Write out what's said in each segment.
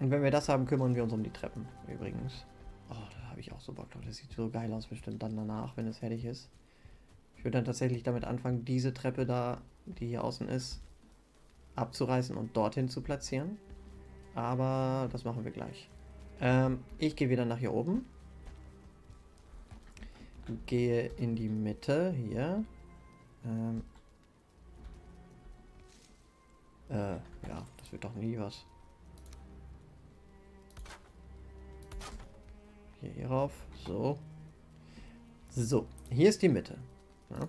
Und wenn wir das haben, kümmern wir uns um die Treppen, übrigens. Oh, da habe ich auch so Bock drauf. Das sieht so geil aus, bestimmt dann danach, wenn es fertig ist. Ich würde dann tatsächlich damit anfangen, diese Treppe da, die hier außen ist, abzureißen und dorthin zu platzieren. Aber das machen wir gleich. Ähm, ich gehe wieder nach hier oben. Gehe in die Mitte, hier. Ähm, äh, ja, das wird doch nie was. Hier, hier rauf. So. So, hier ist die Mitte. Ja.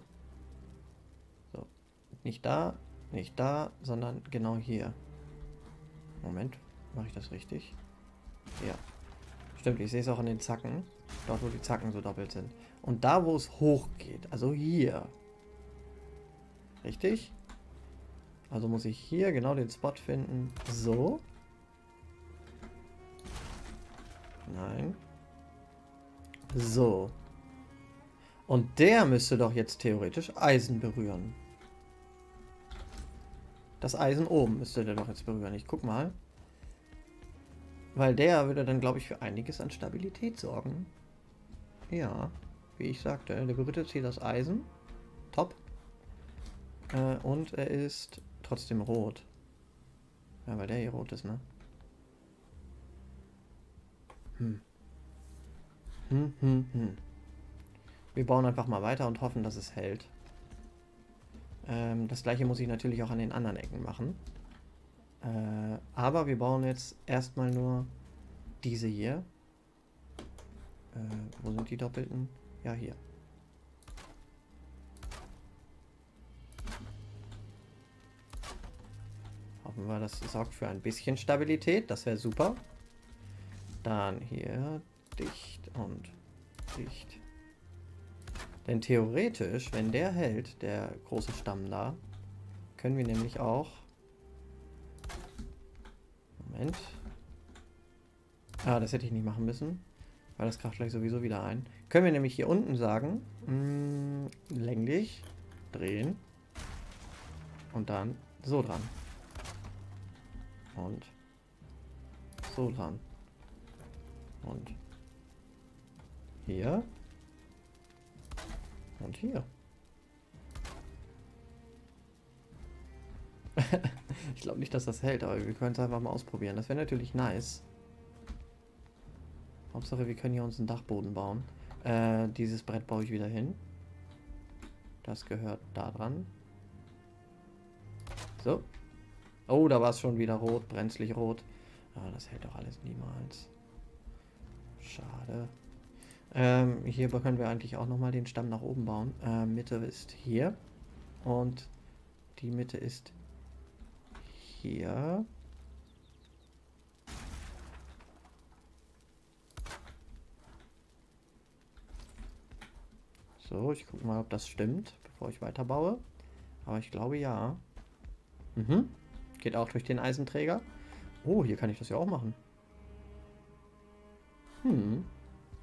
So. Nicht da, nicht da, sondern genau hier. Moment, mache ich das richtig? Ja. Stimmt, ich sehe es auch an den Zacken. Dort, wo die Zacken so doppelt sind. Und da, wo es hoch geht, also hier. Richtig? Also muss ich hier genau den Spot finden. So. Nein. So. Und der müsste doch jetzt theoretisch Eisen berühren. Das Eisen oben müsste der doch jetzt berühren. Ich guck mal. Weil der würde dann, glaube ich, für einiges an Stabilität sorgen. Ja, wie ich sagte, der berührt jetzt hier das Eisen. Top. Äh, und er ist trotzdem rot. Ja, weil der hier rot ist, ne? Hm. Hm, hm, hm. Wir bauen einfach mal weiter und hoffen, dass es hält. Ähm, das gleiche muss ich natürlich auch an den anderen Ecken machen. Äh, aber wir bauen jetzt erstmal nur diese hier. Äh, wo sind die doppelten? Ja, hier. Hoffen wir, das sorgt für ein bisschen Stabilität. Das wäre super. Dann hier dicht und dicht. Denn theoretisch, wenn der hält, der große Stamm da, können wir nämlich auch... Moment. Ah, das hätte ich nicht machen müssen. Weil das gleich sowieso wieder ein. Können wir nämlich hier unten sagen, mh, mm, länglich drehen und dann so dran. Und so dran. Und hier. Und hier. ich glaube nicht, dass das hält, aber wir können es einfach mal ausprobieren. Das wäre natürlich nice. Hauptsache, wir können hier uns einen Dachboden bauen. Äh, dieses Brett baue ich wieder hin. Das gehört da dran. So. Oh, da war es schon wieder rot, brenzlig rot. Ah, das hält doch alles niemals. Schade. Ähm, hier können wir eigentlich auch nochmal den Stamm nach oben bauen. Äh, Mitte ist hier. Und die Mitte ist hier. So, ich gucke mal, ob das stimmt, bevor ich weiterbaue. Aber ich glaube ja. Mhm. Geht auch durch den Eisenträger. Oh, hier kann ich das ja auch machen. Hm.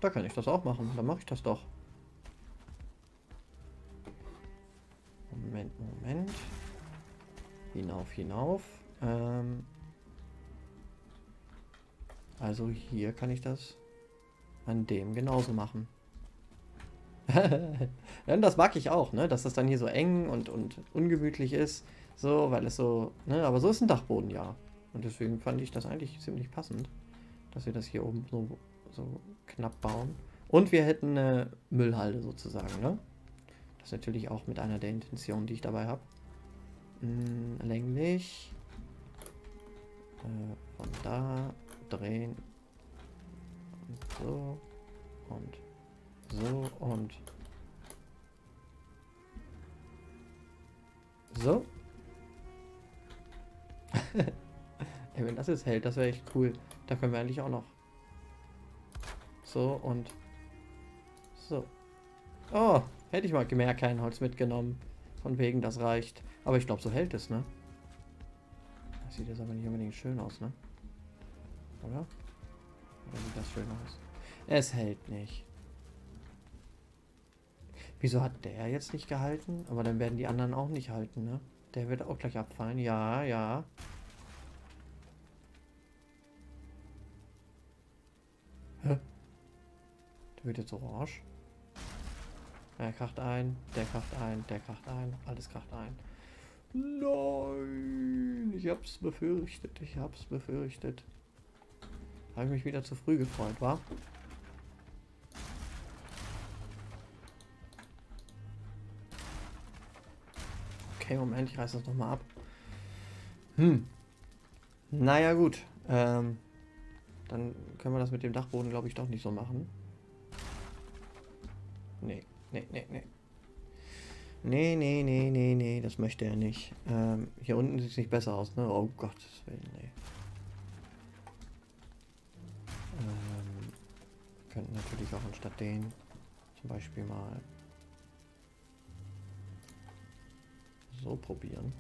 Da kann ich das auch machen. Dann mache ich das doch. Moment, Moment. Hinauf, hinauf. Ähm also hier kann ich das an dem genauso machen. das mag ich auch, ne? Dass das dann hier so eng und, und ungemütlich ist. So, weil es so, ne? Aber so ist ein Dachboden, ja. Und deswegen fand ich das eigentlich ziemlich passend, dass wir das hier oben so, so knapp bauen. Und wir hätten eine Müllhalde sozusagen, ne? Das ist natürlich auch mit einer der Intentionen, die ich dabei habe. Hm, länglich. Äh, von da drehen. Und so. Und so und so. Ey, wenn das jetzt hält, das wäre echt cool. Da können wir eigentlich auch noch so und so. Oh, hätte ich mal gemerkt, kein Holz mitgenommen. Von wegen, das reicht. Aber ich glaube, so hält es, ne? Das sieht jetzt aber nicht unbedingt schön aus, ne? Oder? Oder sieht das schön aus? Es hält nicht. Wieso hat der jetzt nicht gehalten? Aber dann werden die anderen auch nicht halten, ne? Der wird auch gleich abfallen. Ja, ja. Wird jetzt orange. Er kracht ein, der kracht ein, der kracht ein, alles kracht ein. Nein, ich hab's befürchtet, ich hab's befürchtet. Habe ich mich wieder zu früh gefreut, war? Okay, Moment, ich reiß das nochmal ab. Hm. Naja, gut. Ähm, dann können wir das mit dem Dachboden, glaube ich, doch nicht so machen. Nee, nee, nee, nee. Nee, nee, nee, nee, nee, das möchte er nicht. Ähm, hier unten sieht es nicht besser aus, ne? Oh Gottes Willen, nee. Ähm, könnten natürlich auch anstatt den zum Beispiel mal so probieren.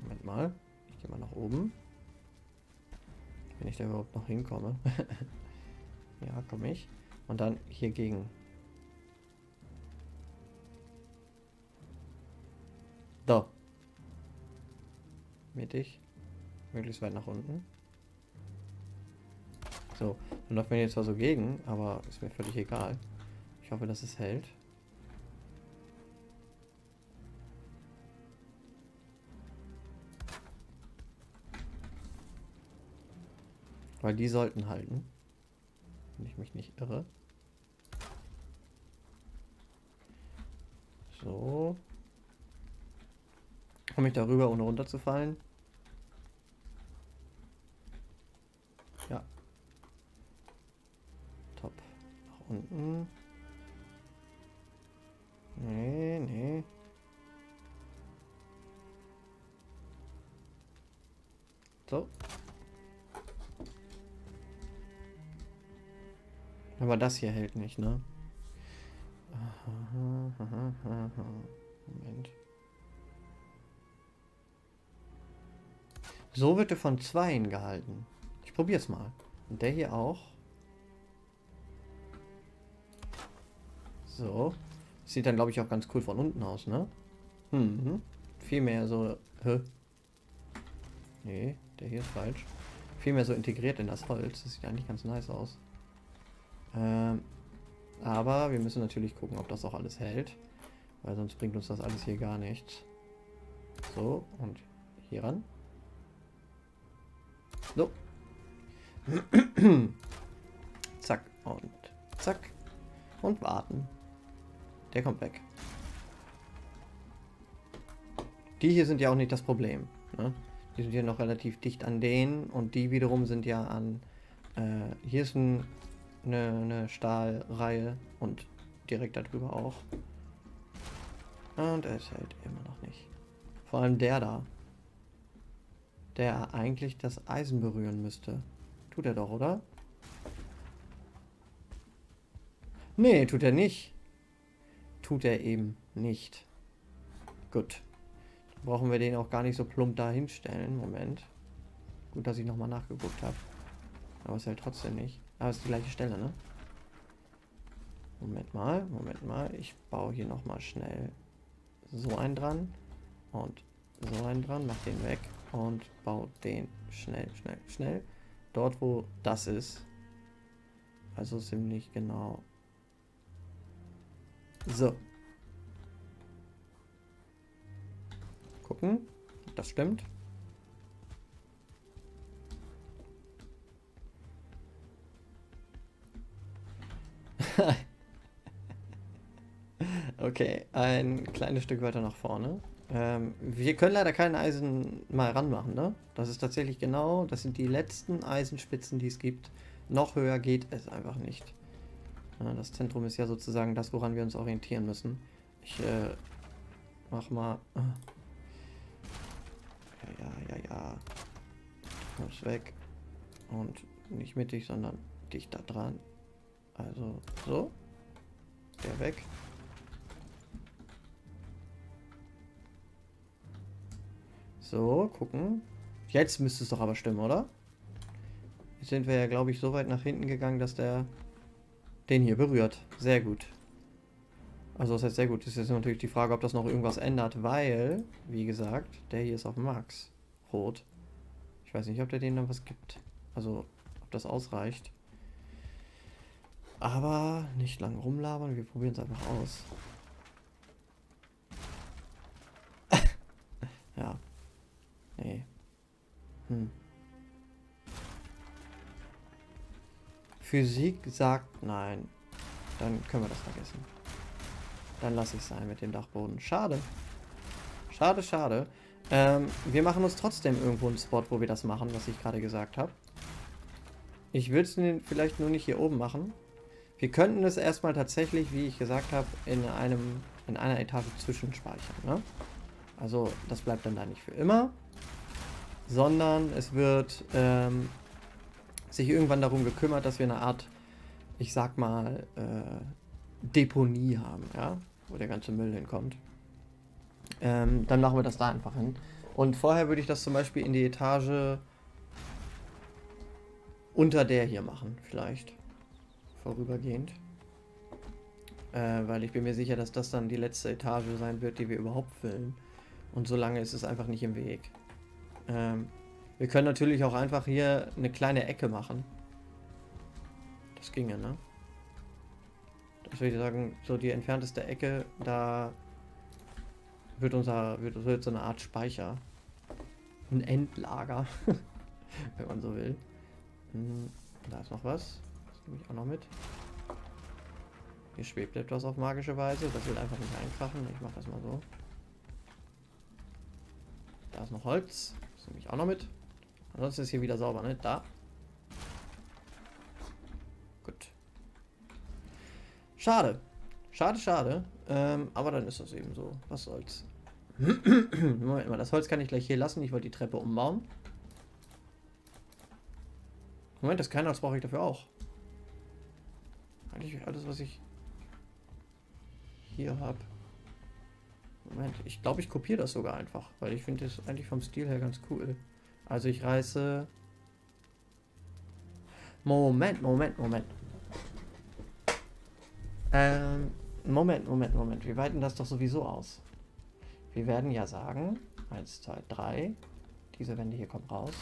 Moment mal. Ich gehe mal nach oben. Wenn ich da überhaupt noch hinkomme. ja, komme ich. Und dann hier gegen. Da. Mittig. Möglichst weit nach unten. So, dann läuft man jetzt zwar so gegen, aber ist mir völlig egal. Ich hoffe, dass es hält. Weil die sollten halten. Wenn ich mich nicht irre. So. Komme ich darüber, ohne runterzufallen? Ja. Top. Nach unten. Nee, nee. So. Aber das hier hält nicht, ne? Moment. So wird er von zweien gehalten. Ich probier's mal. Und der hier auch. So. Sieht dann, glaube ich, auch ganz cool von unten aus, ne? Mhm. Viel mehr so... Hä? Nee, der hier ist falsch. Viel mehr so integriert in das Holz. Das sieht eigentlich ganz nice aus. Ähm, aber wir müssen natürlich gucken, ob das auch alles hält. Weil sonst bringt uns das alles hier gar nichts. So, und hier ran. So. zack und zack. Und warten. Der kommt weg. Die hier sind ja auch nicht das Problem. Ne? Die sind ja noch relativ dicht an denen und die wiederum sind ja an... Äh, hier ist ein eine, eine Stahlreihe und direkt darüber auch. Und es hält immer noch nicht. Vor allem der da. Der eigentlich das Eisen berühren müsste. Tut er doch, oder? Nee, tut er nicht. Tut er eben nicht. Gut. Dann brauchen wir den auch gar nicht so plump da hinstellen. Moment. Gut, dass ich nochmal nachgeguckt habe. Aber es hält trotzdem nicht. Aber es ist die gleiche Stelle, ne? Moment mal, Moment mal. Ich baue hier nochmal schnell so einen dran. Und so einen dran, mach den weg. Und baue den schnell, schnell, schnell. Dort, wo das ist. Also ziemlich genau. So. Gucken. Das stimmt. Okay, ein kleines Stück weiter nach vorne. Ähm, wir können leider kein Eisen mal ranmachen, ne? Das ist tatsächlich genau, das sind die letzten Eisenspitzen, die es gibt. Noch höher geht es einfach nicht. Das Zentrum ist ja sozusagen das, woran wir uns orientieren müssen. Ich äh, mach mal... Äh. Ja, ja, ja, ja. Kommst weg. Und nicht mittig, sondern dicht da dran. Also so. Der weg. So, gucken. Jetzt müsste es doch aber stimmen, oder? Jetzt sind wir ja, glaube ich, so weit nach hinten gegangen, dass der den hier berührt. Sehr gut. Also das heißt sehr gut. Das ist jetzt natürlich die Frage, ob das noch irgendwas ändert, weil, wie gesagt, der hier ist auf Max. Rot. Ich weiß nicht, ob der denen dann was gibt. Also, ob das ausreicht. Aber nicht lang rumlabern, wir probieren es einfach aus. ja. Nee. Hm. Physik sagt nein. Dann können wir das vergessen. Dann lasse ich es sein mit dem Dachboden. Schade. Schade, schade. Ähm, wir machen uns trotzdem irgendwo einen Spot, wo wir das machen, was ich gerade gesagt habe. Ich würde es vielleicht nur nicht hier oben machen. Wir könnten es erstmal tatsächlich, wie ich gesagt habe, in einem in einer Etage zwischenspeichern. Ne? Also das bleibt dann da nicht für immer, sondern es wird ähm, sich irgendwann darum gekümmert, dass wir eine Art, ich sag mal, äh, Deponie haben, ja, wo der ganze Müll hinkommt. Ähm, dann machen wir das da einfach hin. Und vorher würde ich das zum Beispiel in die Etage unter der hier machen, vielleicht. Vorübergehend. Äh, weil ich bin mir sicher, dass das dann die letzte Etage sein wird, die wir überhaupt füllen. Und solange ist es einfach nicht im Weg. Ähm, wir können natürlich auch einfach hier eine kleine Ecke machen. Das ginge, ne? Das würde ich sagen, so die entfernteste Ecke, da wird unser, wird, wird so eine Art Speicher. Ein Endlager, wenn man so will. Hm, da ist noch was. Das nehme ich auch noch mit. Hier schwebt etwas auf magische Weise. Das will einfach nicht einkrachen. Ich mache das mal so. Da ist noch Holz. Nehme ich auch noch mit. Ansonsten ist hier wieder sauber, ne? Da. Gut. Schade. Schade, schade. Ähm, aber dann ist das eben so. Was soll's. Moment mal, das Holz kann ich gleich hier lassen. Ich wollte die Treppe umbauen. Moment, das das brauche ich dafür auch. Eigentlich alles, was ich hier habe. Moment, ich glaube, ich kopiere das sogar einfach, weil ich finde das eigentlich vom Stil her ganz cool. Also ich reiße... Moment, Moment, Moment. Ähm, Moment, Moment, Moment. Wir weiten das doch sowieso aus. Wir werden ja sagen, 1, 2, 3. Diese Wände hier kommen raus.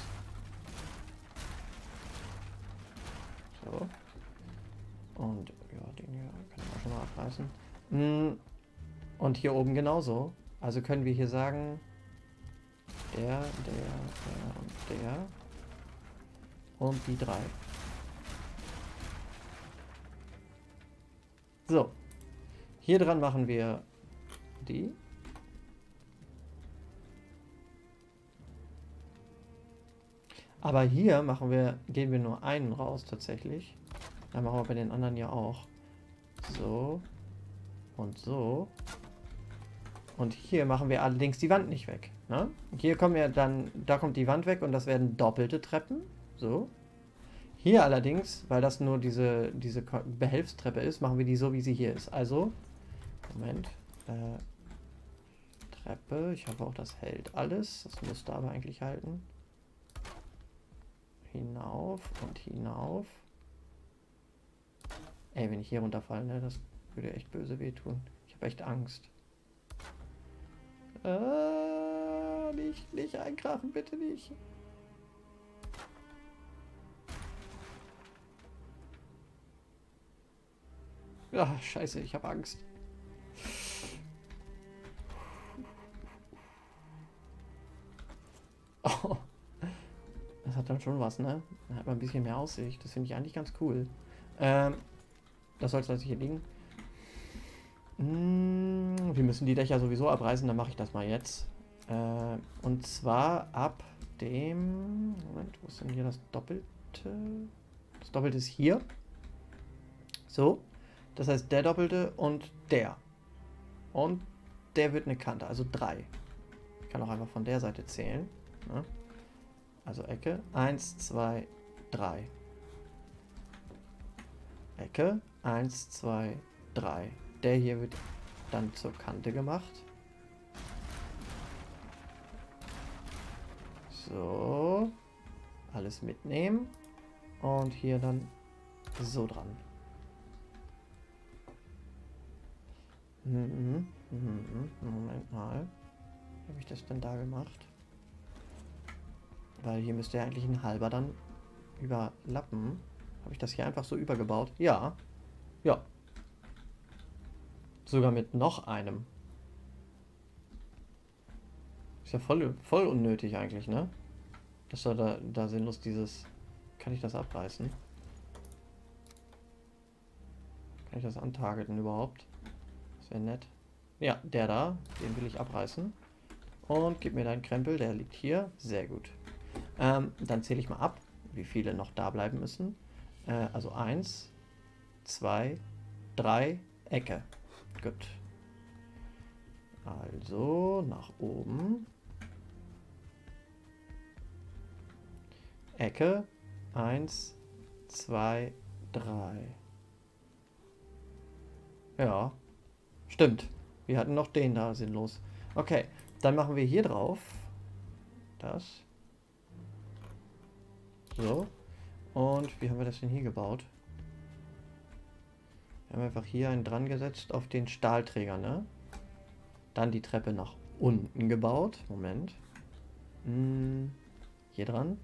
So. Und ja, den hier kann ich auch schon mal abreißen. Hm, und hier oben genauso. Also können wir hier sagen, der, der, der und der. Und die drei. So. Hier dran machen wir die. Aber hier machen wir, gehen wir nur einen raus tatsächlich. Dann machen wir bei den anderen ja auch. So. Und so. Und hier machen wir allerdings die Wand nicht weg. Ne? Hier kommen wir dann, da kommt die Wand weg und das werden doppelte Treppen. So. Hier allerdings, weil das nur diese, diese Behelfstreppe ist, machen wir die so, wie sie hier ist. Also, Moment. Äh, Treppe, ich hoffe auch, das hält alles. Das müsste aber eigentlich halten. Hinauf und hinauf. Ey, wenn ich hier runterfalle, ne, das würde echt böse wehtun. Ich habe echt Angst. Äh, nicht, nicht einkrachen, bitte nicht. Ja, scheiße, ich habe Angst. Oh. Das hat dann schon was, ne? Dann hat man ein bisschen mehr Aussicht. Das finde ich eigentlich ganz cool. Ähm, das soll es hier liegen. Hm, wir müssen die Dächer sowieso abreißen, dann mache ich das mal jetzt. Äh, und zwar ab dem... Moment, wo ist denn hier das Doppelte? Das Doppelte ist hier. So. Das heißt der Doppelte und der. Und der wird eine Kante, also drei. Ich kann auch einfach von der Seite zählen. Ne? Also Ecke. Eins, zwei, drei. Ecke. Eins, zwei, drei. Der hier wird dann zur Kante gemacht. So. Alles mitnehmen. Und hier dann so dran. Mhm, mhm, mhm. Moment mal. Wie habe ich das denn da gemacht? Weil hier müsste ja eigentlich ein halber dann überlappen. Habe ich das hier einfach so übergebaut? Ja. Ja. Sogar mit noch einem. Ist ja voll, voll unnötig eigentlich, ne? Das war da, da sinnlos dieses... Kann ich das abreißen? Kann ich das antargeten überhaupt? Das wäre nett. Ja, der da, den will ich abreißen. Und gib mir deinen Krempel, der liegt hier. Sehr gut. Ähm, dann zähle ich mal ab, wie viele noch da bleiben müssen. Äh, also eins, zwei, drei, Ecke. Gut. Also nach oben. Ecke. Eins, zwei, drei. Ja. Stimmt. Wir hatten noch den da sinnlos. Okay, dann machen wir hier drauf. Das. So. Und wie haben wir das denn hier gebaut? Wir haben einfach hier einen dran gesetzt auf den Stahlträger, ne? Dann die Treppe nach unten gebaut. Moment. Hm, hier dran.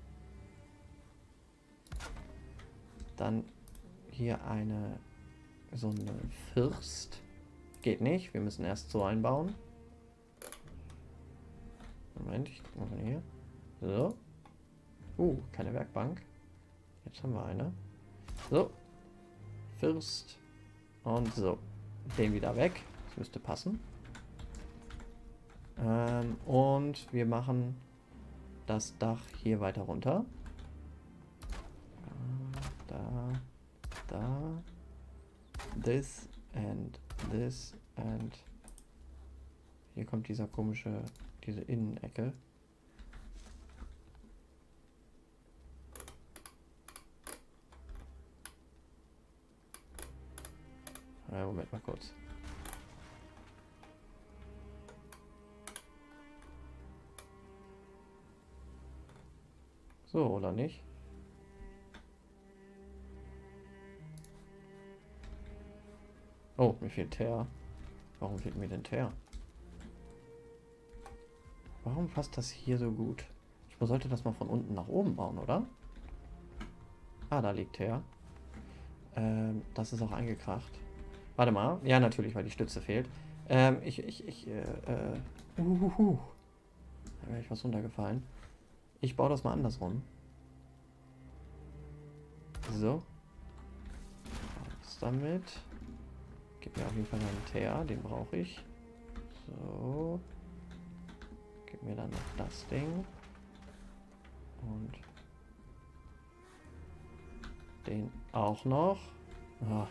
Dann hier eine so eine First. Geht nicht. Wir müssen erst so einbauen. Moment, ich guck hier. So. Uh, keine Werkbank. Jetzt haben wir eine. So. First. Und so. Den wieder weg. Das müsste passen. Ähm, und wir machen das Dach hier weiter runter. Da, da, this and this and hier kommt dieser komische, diese Innenecke. Ja, Moment mal kurz. So, oder nicht? Oh, mir fehlt Teer. Warum fehlt mir denn Teer? Warum passt das hier so gut? Ich sollte das mal von unten nach oben bauen, oder? Ah, da liegt Teer. Ähm, das ist auch eingekracht. Warte mal. Ja, natürlich, weil die Stütze fehlt. Ähm, ich, ich, ich, äh, äh, uhuhu. Da wäre ich was runtergefallen. Ich baue das mal andersrum. So. Was damit? Gib mir auf jeden Fall einen Teer, den brauche ich. So. Gib mir dann noch das Ding. Und den auch noch. Ah.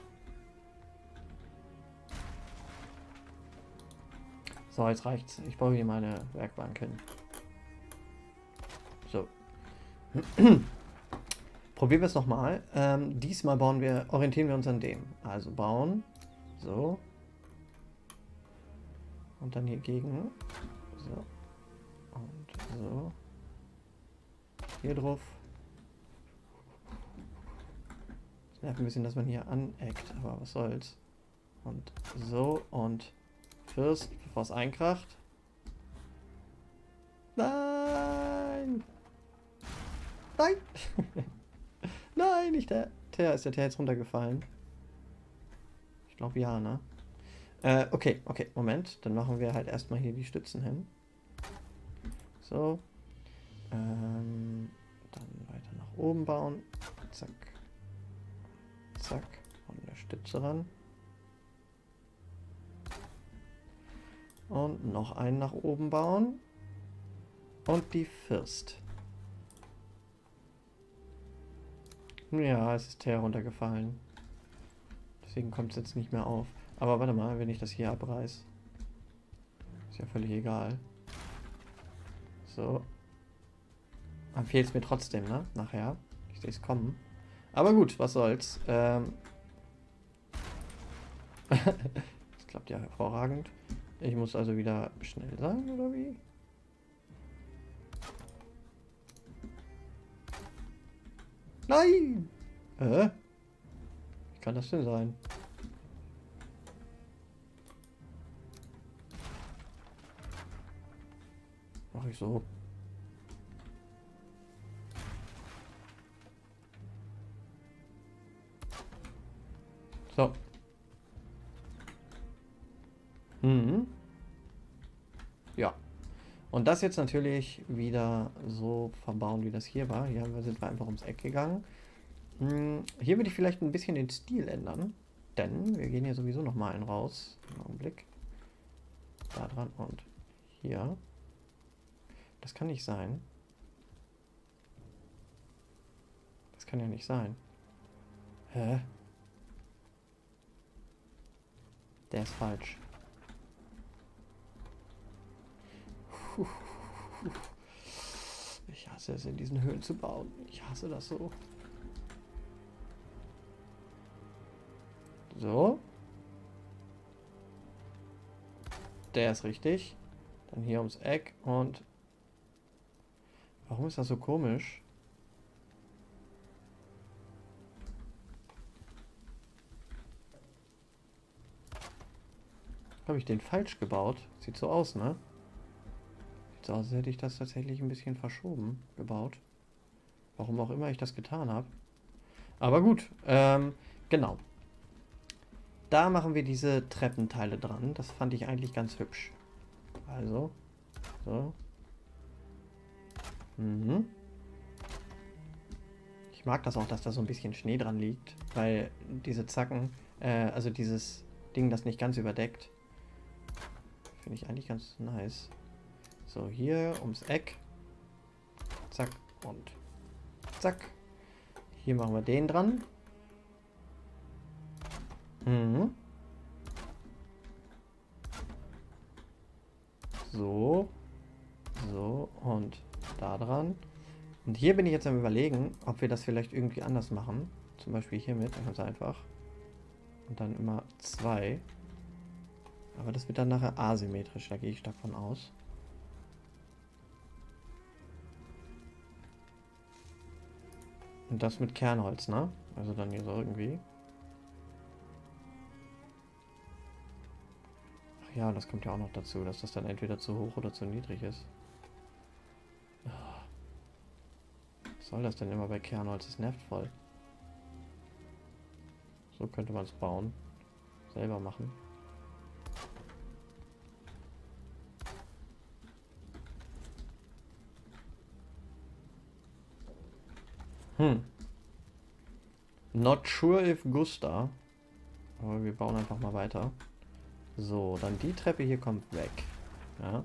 So, jetzt reicht's. Ich baue hier meine Werkbank hin. So. Probieren wir es nochmal. Ähm, diesmal bauen wir, orientieren wir uns an dem. Also bauen. So. Und dann hier gegen. So. Und so. Hier drauf. Es nervt ein bisschen, dass man hier aneckt, aber was soll's. Und so und First, bevor es einkracht. Nein! Nein! Nein, nicht der Teer. Ist der Teer jetzt runtergefallen? Ich glaube ja, ne? Äh, okay, okay, Moment. Dann machen wir halt erstmal hier die Stützen hin. So. Ähm, dann weiter nach oben bauen. Zack. Zack. Und eine Stütze ran. Und noch einen nach oben bauen. Und die First. Ja, es ist heruntergefallen. Deswegen kommt es jetzt nicht mehr auf. Aber warte mal, wenn ich das hier abreiß. Ist ja völlig egal. So. Dann fehlt es mir trotzdem, ne? Nachher. Ich sehe es kommen. Aber gut, was soll's. Ähm das klappt ja hervorragend. Ich muss also wieder schnell sein, oder wie? Nein! Hä? Wie kann das denn sein? Mach ich so. So. Mhm. Ja. Das jetzt natürlich wieder so verbauen, wie das hier war. Hier sind wir einfach ums Eck gegangen. Hm, hier würde ich vielleicht ein bisschen den Stil ändern. Denn wir gehen hier sowieso noch mal einen raus. Einen Augenblick. Da dran und hier. Das kann nicht sein. Das kann ja nicht sein. Hä? Der ist falsch. Ich hasse es, in diesen Höhlen zu bauen. Ich hasse das so. So. Der ist richtig. Dann hier ums Eck und... Warum ist das so komisch? Habe ich den falsch gebaut? Sieht so aus, ne? So als hätte ich das tatsächlich ein bisschen verschoben gebaut. Warum auch immer ich das getan habe. Aber gut, ähm, genau. Da machen wir diese Treppenteile dran. Das fand ich eigentlich ganz hübsch. Also, so. Mhm. Ich mag das auch, dass da so ein bisschen Schnee dran liegt, weil diese Zacken, äh, also dieses Ding, das nicht ganz überdeckt, finde ich eigentlich ganz nice. So, hier ums Eck. Zack und zack. Hier machen wir den dran. Mhm. So. So. Und da dran. Und hier bin ich jetzt am überlegen, ob wir das vielleicht irgendwie anders machen. Zum Beispiel hiermit, ganz einfach. Und dann immer zwei. Aber das wird dann nachher asymmetrisch, da gehe ich davon aus. Und das mit Kernholz, ne? Also dann hier so irgendwie. Ja, das kommt ja auch noch dazu, dass das dann entweder zu hoch oder zu niedrig ist. Was soll das denn immer bei Kernholz? Das nervt voll. So könnte man es bauen. Selber machen. Hm. Not sure if Gusta. Aber wir bauen einfach mal weiter. So, dann die Treppe hier kommt weg. Ja.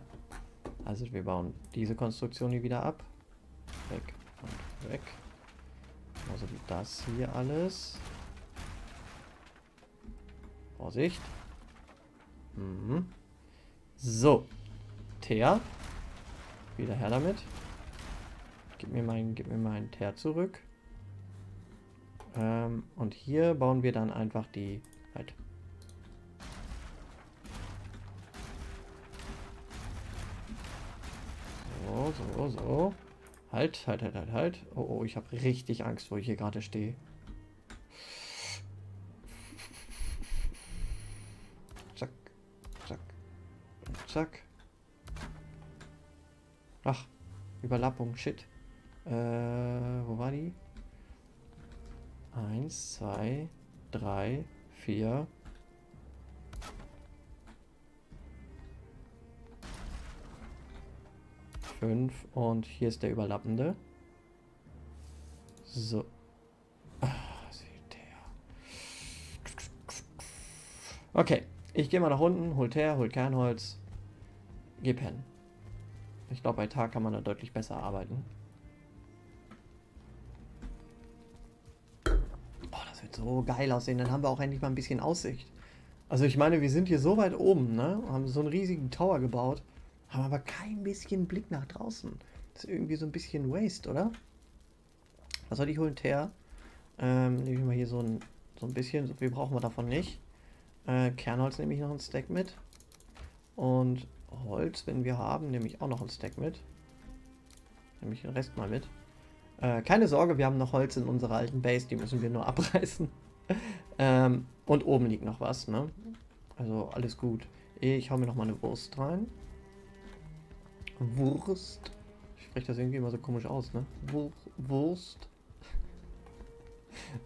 Also wir bauen diese Konstruktion hier wieder ab. Weg und weg. Also das hier alles. Vorsicht. Mhm. So. Teer. Wieder her damit. Gib mir mein, gib mir meinen Teer zurück. Ähm, und hier bauen wir dann einfach die halt So, so, so. Halt, halt, halt, halt, halt. Oh, oh, ich habe richtig Angst, wo ich hier gerade stehe. Zack, zack, zack. Ach, Überlappung, shit. Äh, wo war die? Eins, zwei, drei, vier, 5 und hier ist der überlappende. So. Ah, okay, ich gehe mal nach unten, holt her, holt Kernholz, geh pennen. Ich glaube, bei Tag kann man da deutlich besser arbeiten. So geil aussehen. Dann haben wir auch endlich mal ein bisschen Aussicht. Also ich meine, wir sind hier so weit oben, ne? Haben so einen riesigen Tower gebaut. Haben aber kein bisschen Blick nach draußen. Das ist irgendwie so ein bisschen Waste, oder? Was soll ich holen? Teer. Ähm, nehme ich mal hier so ein, so ein bisschen. So viel brauchen wir davon nicht. Äh, Kernholz nehme ich noch ein Stack mit. Und Holz, wenn wir haben, nehme ich auch noch ein Stack mit. Nehme ich den Rest mal mit. Äh, keine Sorge, wir haben noch Holz in unserer alten Base, die müssen wir nur abreißen. ähm, und oben liegt noch was, ne? Also alles gut. Ich hau mir noch mal eine Wurst rein. Wurst. Ich spreche das irgendwie immer so komisch aus, ne? Wur Wurst.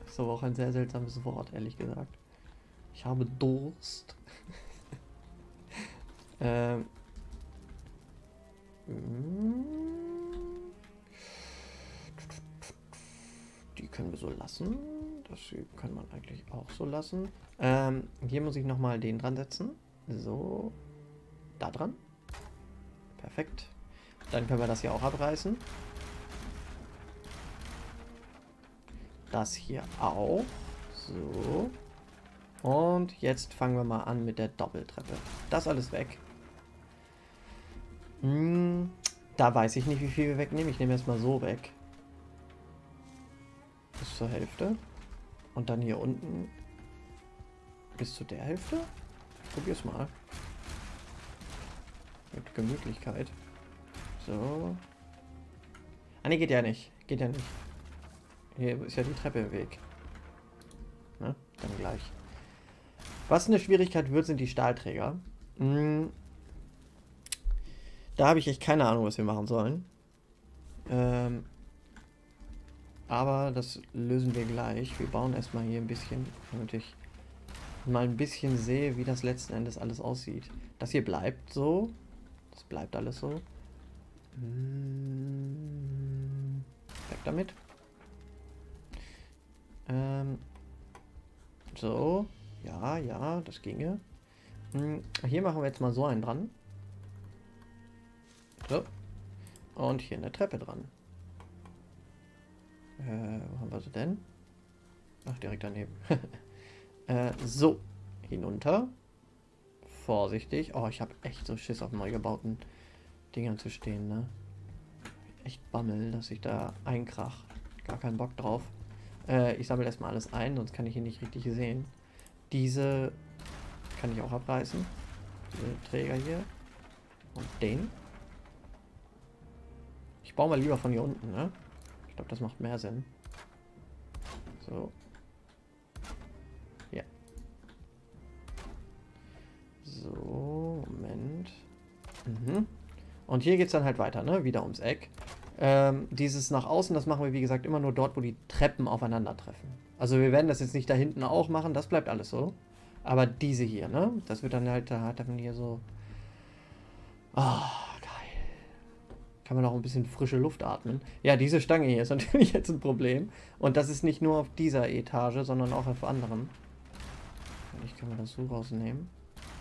Das ist aber auch ein sehr seltsames Wort, ehrlich gesagt. Ich habe Durst. ähm. Die können wir so lassen. Das kann man eigentlich auch so lassen. Ähm, hier muss ich nochmal den dran setzen. So. Da dran. Perfekt. Dann können wir das hier auch abreißen. Das hier auch. So. Und jetzt fangen wir mal an mit der Doppeltreppe. Das alles weg. Hm, da weiß ich nicht, wie viel wir wegnehmen. Ich nehme erstmal so weg. Bis zur Hälfte. Und dann hier unten bis zu der Hälfte. Ich probier's mal. Mit Gemütlichkeit. So. Ah ne, geht ja nicht. Geht ja nicht. Hier ist ja die Treppe im Weg. Ne? Dann gleich. Was eine Schwierigkeit wird, sind die Stahlträger. Hm. Da habe ich echt keine Ahnung, was wir machen sollen. Ähm, aber das lösen wir gleich. Wir bauen erstmal hier ein bisschen, damit ich mal ein bisschen sehe, wie das letzten Endes alles aussieht. Das hier bleibt so. Das bleibt alles so. Hm, weg damit. Ähm, so. Ja, ja, das ginge. Hm, hier machen wir jetzt mal so einen dran. So. Und hier eine Treppe dran. Äh, wo haben wir sie denn? Ach, direkt daneben. äh, so. Hinunter. Vorsichtig. Oh, ich habe echt so Schiss auf neu gebauten Dingern zu stehen, ne? Echt Bammel, dass ich da einkrach. Gar keinen Bock drauf. Äh, ich sammle erstmal alles ein, sonst kann ich ihn nicht richtig sehen. Diese kann ich auch abreißen. Diese Träger hier. Und den. Ich baue mal lieber von hier unten, ne? Ich glaube, das macht mehr Sinn. So. Ja. So, Moment. Mhm. Und hier geht es dann halt weiter, ne? Wieder ums Eck. Ähm, dieses nach außen, das machen wir wie gesagt immer nur dort, wo die Treppen aufeinandertreffen. Also wir werden das jetzt nicht da hinten auch machen, das bleibt alles so. Aber diese hier, ne? Das wird dann halt, da hat dann hier so... Oh. Kann man auch ein bisschen frische Luft atmen. Ja, diese Stange hier ist natürlich jetzt ein Problem. Und das ist nicht nur auf dieser Etage, sondern auch auf anderen. Ich kann mir das so rausnehmen.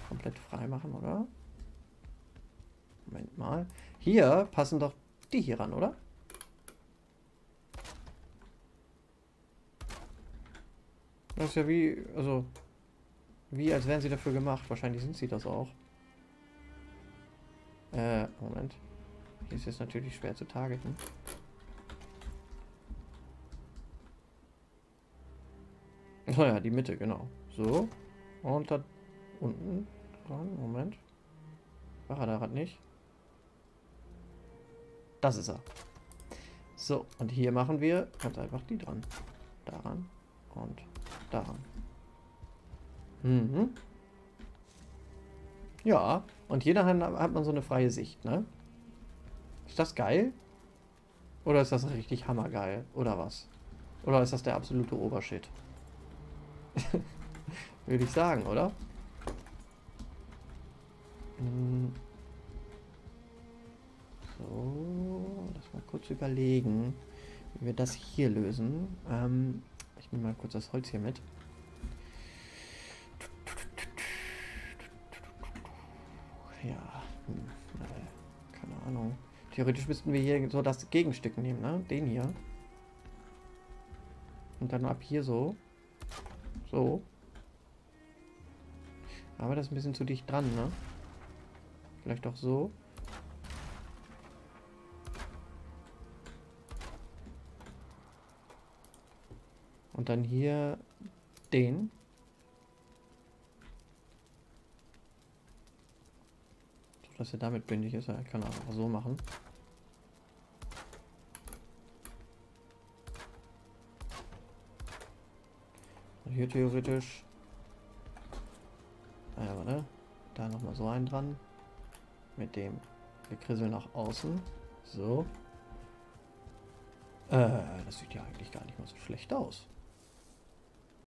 Komplett frei machen, oder? Moment mal. Hier passen doch die hier ran, oder? Das ist ja wie, also, wie als wären sie dafür gemacht. Wahrscheinlich sind sie das auch. Äh, Moment. Ist jetzt natürlich schwer zu targeten. Oh ja, die Mitte, genau. So. Und da unten dran. Moment. War da nicht? Das ist er. So, und hier machen wir ganz einfach die dran. Daran und daran. Mhm. Ja, und jeder hat man so eine freie Sicht, ne? Ist das geil? Oder ist das richtig hammergeil? Oder was? Oder ist das der absolute Obershit? Würde ich sagen, oder? Hm. So, lass mal kurz überlegen, wie wir das hier lösen. Ähm, ich nehme mal kurz das Holz hier mit. Ja, hm, äh, keine Ahnung. Theoretisch müssten wir hier so das Gegenstück nehmen, ne? Den hier. Und dann ab hier so. So. Aber das ist ein bisschen zu dicht dran, ne? Vielleicht auch so. Und dann hier den. So, dass er damit bündig ist. Er kann auch so machen. Hier theoretisch. Naja, ah warte. Da nochmal so einen dran. Mit dem Gekrisel nach außen. So. Äh, das sieht ja eigentlich gar nicht mal so schlecht aus.